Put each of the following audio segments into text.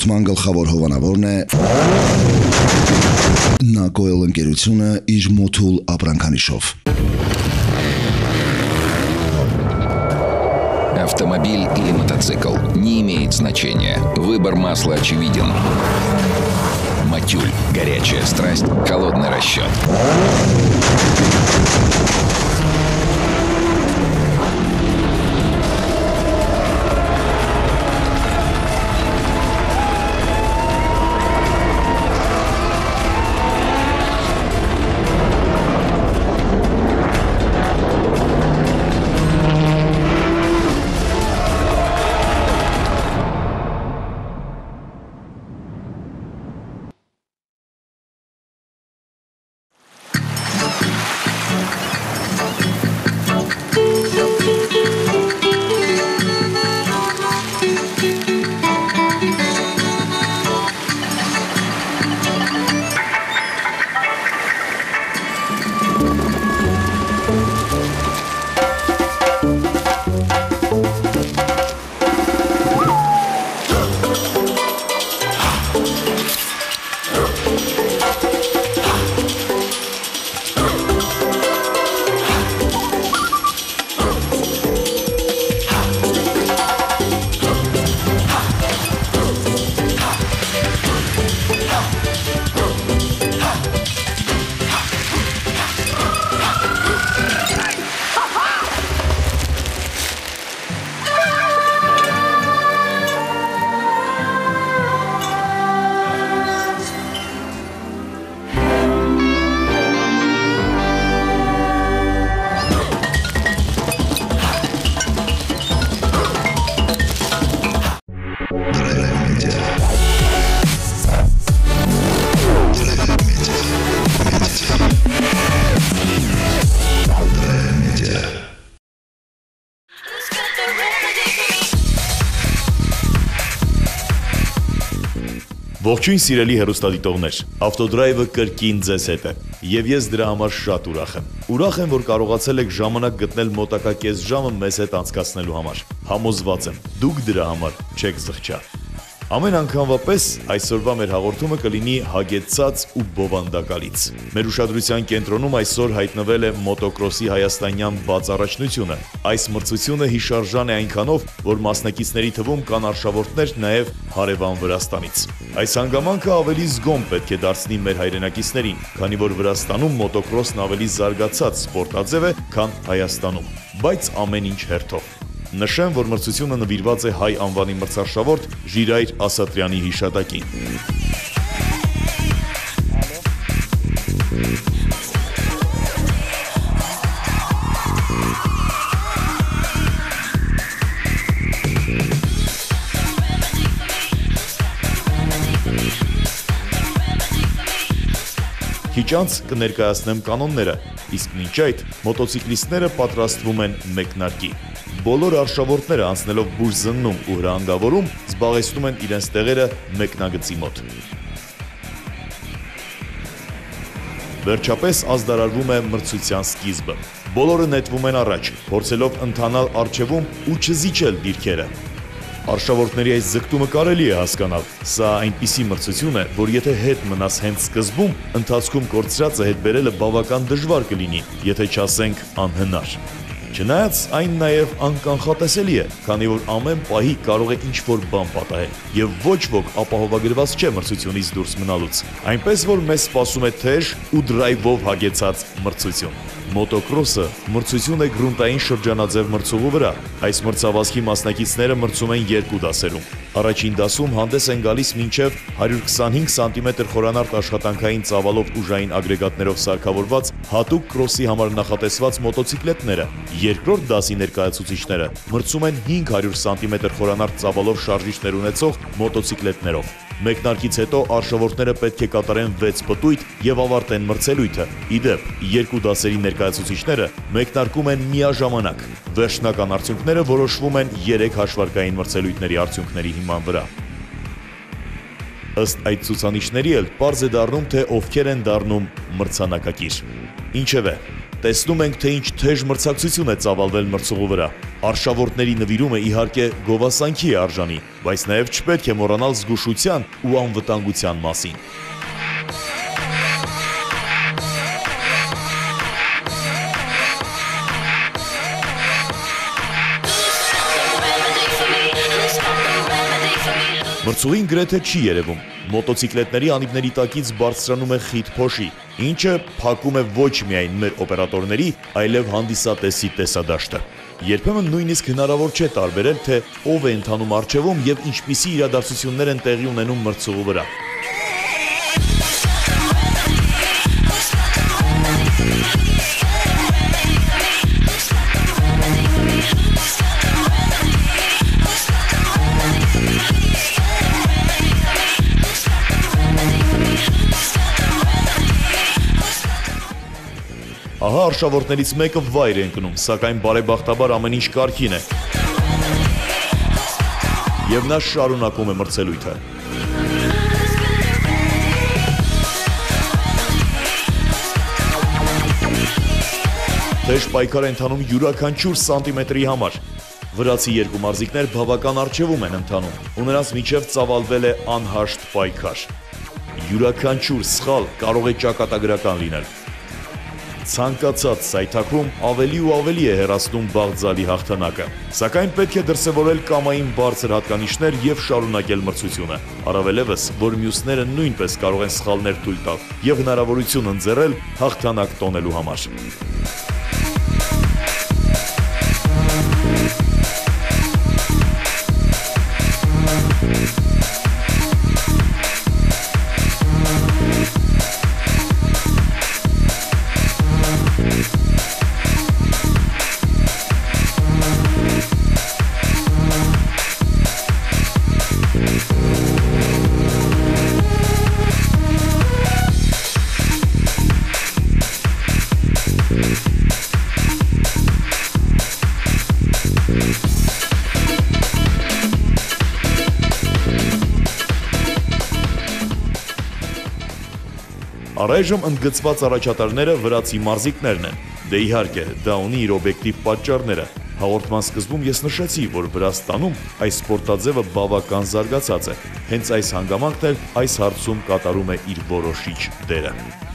Հաղորդման գլխավոր հովանավորն է Նակոել ընկերությունը իր մոթուլ ապրանքանիշով։ Автомобиль или мотоцикл не имеет значения. Выбор масла очевиден. Матюль. Горячая страсть. Холодный расчет. Ողջույն սիրելի հերոստատիտողներ։ Ավտոդրայվը կրկին ձեզ հետ է։ Եվ ես դրա համար շատ ուրախ եմ։ Ուրախ եմ, որ կարողացել եք ժամանակ գտնել մոտակա կես ժամը մեզ հետ անցկացնելու համար։ Համոզված եմ, դուք դրա համար չեք զղջա։ Ամեն անգամվա պես այսօրվա մեր հաղորդումը կլինի հագեցած ու բովանդակալից։ Մեր ուշադրության կենտրոնում այսօր հայտնվել է մոտոկրոսի հայաստանյան բաց առաջնությունը։ Այս մրցությունը հիշարժան է այնքանով, որ մասնակիցների թվում կան արշավորդներ նաև հարևան Վրաստանից։ Այս հանգամանքը ավելի զգոմ պետք է դարձնի մեր հայրենակիցներին, քանի որ Վրաստանում մոտոկրոսն ավելի զարգացած սպորտաձև է, քան Հայաստանում, բայց ամեն ինչ հերթով։ Նշեմ, որ մրցությունը նվիրված է հայ անվանի մրցարշավորդ Ժիրայր Ասատրյանի հիշատակին։ Քիչ անց կներկայացնեմ կանոնները, իսկ մինչ այդ մոտոցիկլիստները պատրաստվում են մեկնարկի։ Բոլոր արշավորդները անցնելով բուժ զննում ու հրանգավորում զբաղեցնում են իրենց տեղերը մեկնագծի մոտ։ Վերջապես ազդարարվում է մրցության սկիզբը։ Բոլորը նետվում են առաջ, փորձելով ընթանալ արջևում ու չզիջել դիրքերը։ Արշավորդների այս զգտումը կարելի է հասկանալ։ Սա այնպիսի մրցություն է, որ եթե հետ մնաս հենց սկզբում, ընթացքում կորցրածը հետ բերելը բավական դժվար կլինի, եթե չասենք անհնար։ Չնայած այն նաև անկանխատեսելի է, քանի որ ամեն պահի կարող է ինչ-որ բան պատահել, եւ ոչ ոք ապահովագրված չէ մրցությունից դուրս մնալուց։ Այնպես որ մեզ սպասում է թեժ ու դրայվով հագեցած մրցություն։ Մոտոկրոսը մրցություն է գրունտային շրջանաձև մրցողու վրա։ Այս մրցավազքի մասնակիցները մրցում են երկու դասերում։ Առաջին դասում հանդես են գալիս մինչև 125 սանտիմետր խորանարդ աշխատանքային ծավալով ուժային ագրեգատներով սարքավորված հատուկ կրոսի համար նախատեսված մոտոցիկլետները։ Երկրորդ դասի ներկայացուցիչները մրցում են 500 սանտիմետր խորանարդ ծավալով շարժիչներ ունեցող մոտոցիկլետներով։ Մեկնարկից հետո արշավորդները պետք է կատարեն 6 պտույտ եւ ավարտեն մրցելույթը։ Իդեպ, երկու դասերի ներկայացուցիչները մեկնարկում են միաժամանակ։ Վերջնական արդյունքները որոշվում են 3 հաշվարկային մրցելույթների արդյունքների հիման վրա։ Ըստ այդ ցուցանիշների էլ པարզ է դառնում, թե ովքեր են դառնում մրցանակակիր։ Ինչևէ, Տեսնում ենք, թե ինչ թեժ մրցակցություն է ծավալվել մրցուղու վրա։ Արշավորդների նվիրումը իհարկե գովասանքի է արժանի, բայց նաև չպետք է մոռանալ զգուշության ու անվտանգության մասին։ Մրցուղին գրեթե չի երևում։ Մոտոցիկլետների անիվների տակից բարձրանում է խիտ փոշի, ինչը փակում է ոչ միայն մեր օպերատորների, այլև հանդիսատեսի տեսադաշտը։ Երբեմն նույնիսկ հնարավոր չէ տարբերել, թե ով է ընթանում արջևում եւ ինչպիսի իրադարձություններ են տեղի ունենում մրցուղու վրա։ արշավորդներից մեկը վայր է ընկնում, սակայն բարեբախտաբար ամեն ինչ կարգին է։ Եվ նա շարունակում է մրցելույթը։ Թեժ պայքար է ընթանում յուրաքանչյուր սանտիմետրի համար։ Վրացի երկու մարզիկներ բավական արժևում են ընթանում, ու նրանց միջև ծավալվել է անհաշտ պայքար։ Յուրաքանչյուր սխալ կարող է ճակատագրական լինել ցանկացած սայթակում ավելի ու ավելի է հերացնում Բաղձալի հաղթանակը։ Սակայն պետք է դրսևորել կամային բարձր հատկանիշներ եւ շարունակել մրցությունը։ Առավելևս, որ մյուսները նույնպես կարող են սխալներ թույլ տալ եւ հնարավորություն ընձեռել հաղթանակ տոնելու համար։ Առայժմ ընդգծված առաջատարները վրացի մարզիկներն են։ Դե իհարկե, դա ունի իր օբյեկտիվ պատճառները։ Հաղորդման սկզբում ես նշեցի, որ Վրաստանում այս սպորտաձևը բավական զարգացած է։ Հենց այս հանգամանքն էլ այս հարցում կատարում է իր որոշիչ դերը։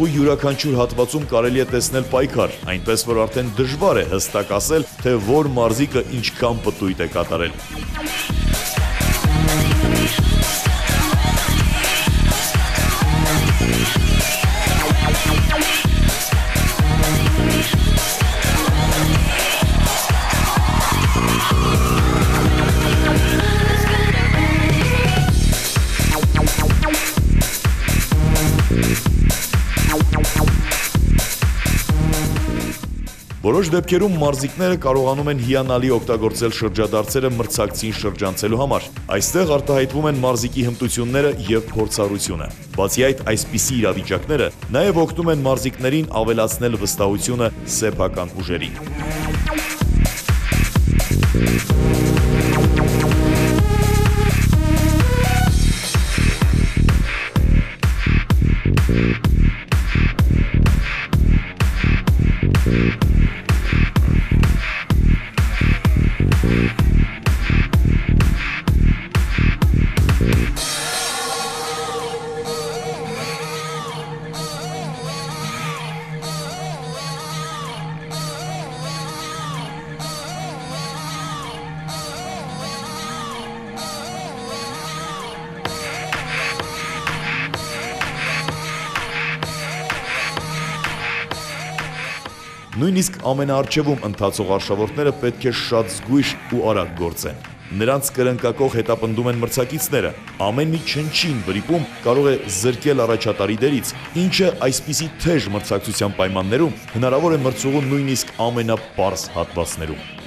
Մրցուղու յուրաքանչյուր հատվածում կարելի է տեսնել պայքար, այնպես որ արդեն դժվար է հստակ ասել, թե որ մարզիկը ինչքան պտույտ է կատարել։ Որոշ դեպքերում մարզիկները կարողանում են հիանալի օգտագործել շրջադարձերը մրցակցին շրջանցելու համար։ Այստեղ արտահայտվում են մարզիկի հմտությունները եւ փորձառությունը։ Բացի այդ, այսպիսի իրավիճակները նաեւ օգնում են մարզիկներին ավելացնել վստահությունը սեփական ուժերին։ Նույնիսկ ամենաառջևում ընթացող արշավորդները պետք է շատ զգույշ ու արագ գործեն։ Նրանց կրնկակող հետապնդում են մրցակիցները։ Ամեն մի չնչին վրիպում կարող է զրկել առաջատարի դերից, ինչը այսպիսի թեժ մրցակցության պայմաններում հնարավոր է մրցողուն նույնիսկ ամենապարզ հատվածներում։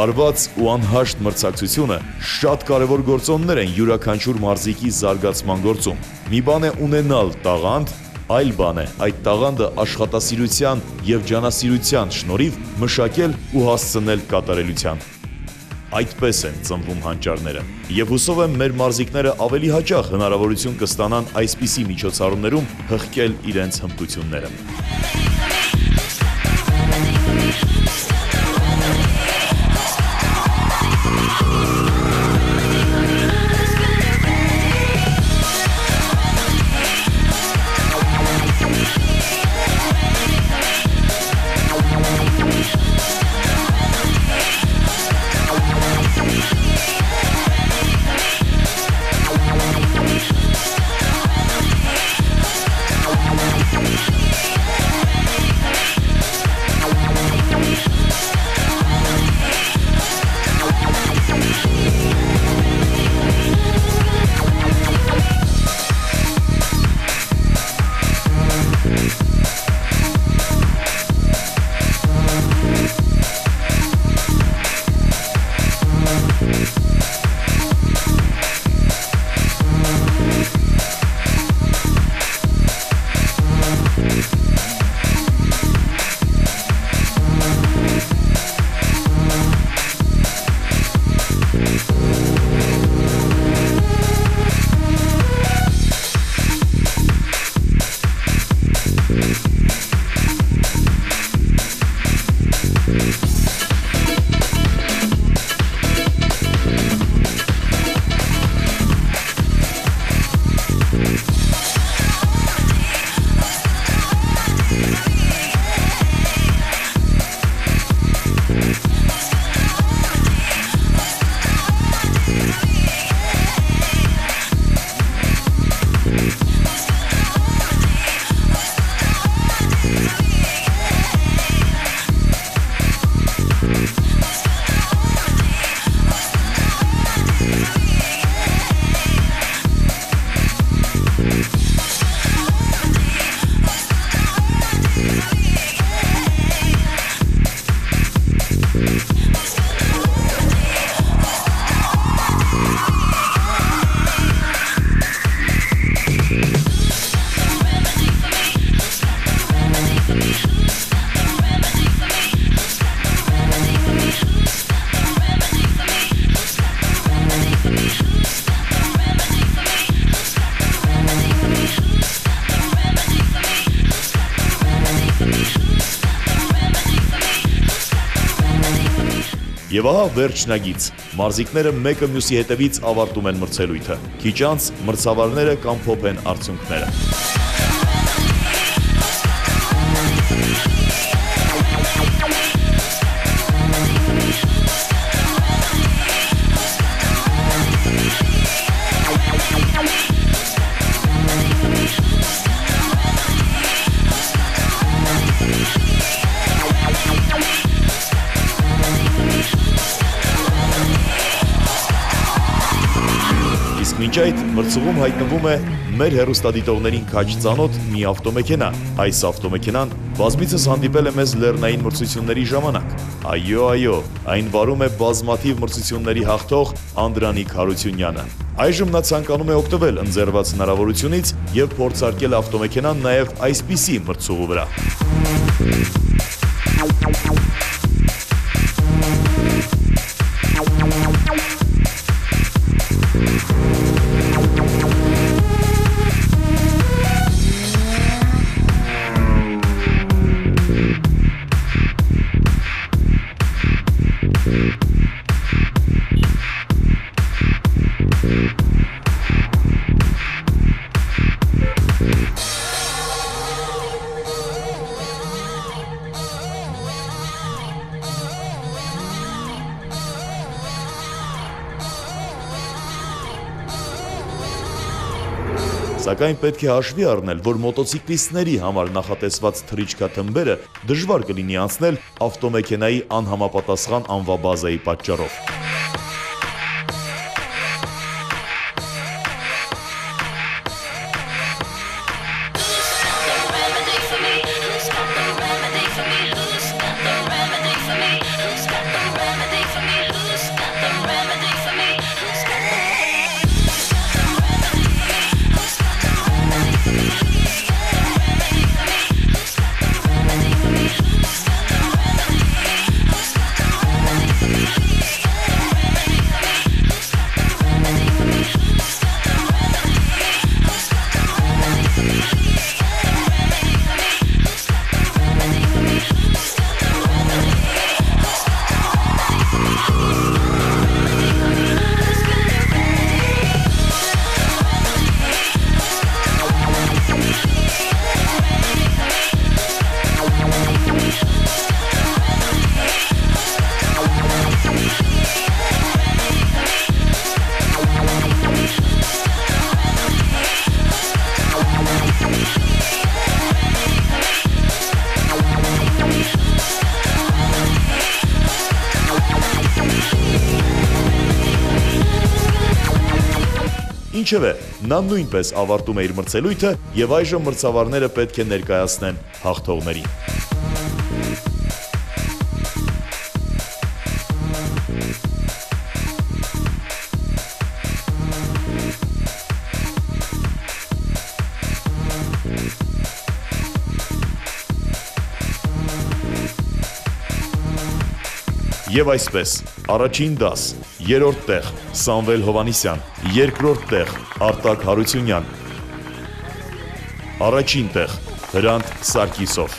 Լարված ու անհաշտ մրցակցությունը շատ կարևոր գործոններ են յուրաքանչյուր մարզիկի զարգացման գործում։ Մի բան է ունենալ տաղանդ, այլ բան է այդ տաղանդը աշխատասիրության եւ ջանասիրության շնորհիվ մշակել ու հասցնել կատարելության։ Այդպես են ծնվում հանճարները։ Եվ հուսով եմ մեր մարզիկները ավելի հաճախ հնարավորություն կստանան այսպիսի միջոցառումներում հղկել իրենց հմտությունները։ Եվ ահա վերջնագից։ Մարզիկները մեկը մյուսի հետևից ավարտում են մրցելույթը։ Քիչ անց մրցավարները կամփոփեն արդյունքները։ մինչ այդ մրցուղում հայտնվում է մեր հերոստադիտողներին քաչ ծանոթ մի ավտոմեքենա։ Այս ավտոմեքենան բազմիցս հանդիպել է մեզ լեռնային մրցությունների ժամանակ։ Այո, այո, այն վարում է բազմաթիվ մրցությունների հաղթող Անդրանիկ Հարությունյանը։ Այժմ նա ցանկանում է օգտվել ընձեռված հնարավորությունից եւ փորձարկել ավտոմեքենան նաեւ այսպիսի մրցուղու վրա։ Սակայն պետք է հաշվի առնել, որ մոտոցիկլիստների համար նախատեսված թռիչքաթմբերը դժվար կլինի անցնել ավտոմեքենայի անհամապատասխան անվաբազայի պատճառով։ Ինչևէ, նա նույնպես ավարտում է իր մրցելույթը եւ այժմ մրցավարները պետք է ներկայացնեն հաղթողներին։ Եվ այսպես, առաջին դաս, երրորդ տեղ Սամվել Հովանիսյան, երկրորդ տեղ Արտակ Հարությունյան, առաջին տեղ Հրանտ Սարգիսով։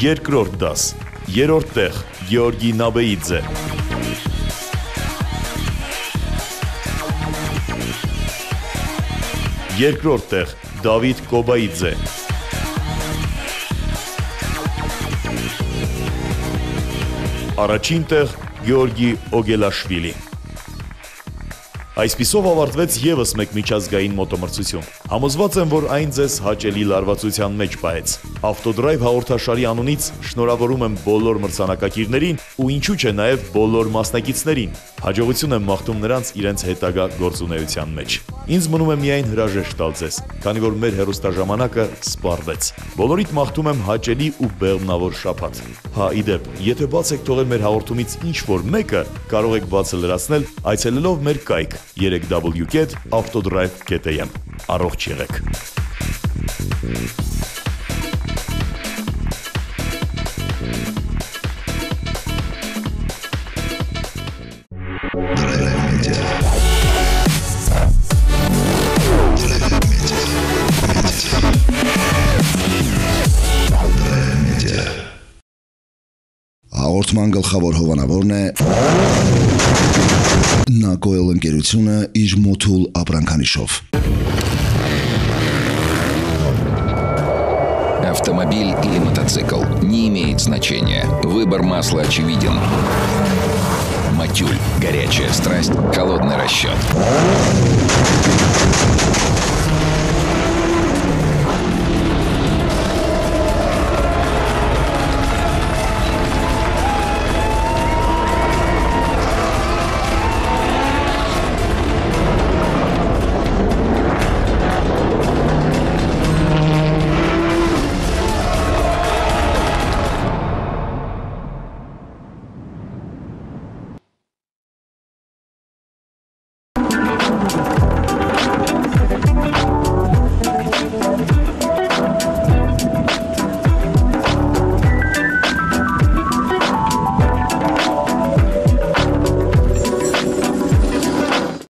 Երկրորդ դաս, երրորդ տեղ Գեորգի Նաբեիձե, Երկրորդ տեղ Դավիթ Կոբայիձե Առաջին տեղ Գեորգի Օգելաշվիլի Այսպիսով ավարտվեց եւս մեկ միջազգային մոտոմրցություն։ Համոզված եմ, որ այն ձեզ հաճելի լարվածության մեջ պահեց։ Ավտոդրայվ հաղորդաշարի անունից շնորհավորում եմ բոլոր մրցանակակիրներին ու ինչու՞ չէ նաև բոլոր մասնակիցներին։ Հաջողություն եմ մաղթում նրանց իրենց հետագա գործունեության մեջ։ Ինձ մնում է միայն հրաժեշտ տալ ձեզ, քանի որ մեր հերոստաժամանակը սպառվեց։ Բոլորիդ մաղթում եմ հաճելի ու բեղմնավոր շաբաթ։ Հա, իդեպ, եթե բաց եք թողել մեր հաղորդումից ինչ որ մեկը, կարող եք բացը լրացնել այցելելով մեր կայք 3w.autodrive.am։ Առողջ եղեք։ Հաղորդման գլխավոր հովանավորն է Նակոել ընկերությունը իր մոթուլ ապրանքանիշով։ Автомобиль или мотоцикл не имеет значения. Выбор масла очевиден. Матюль. Горячая страсть. Холодный расчет.